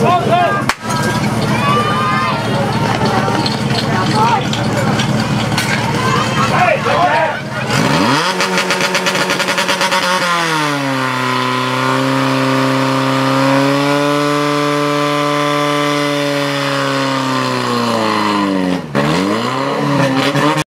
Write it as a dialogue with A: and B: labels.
A: Oh, no.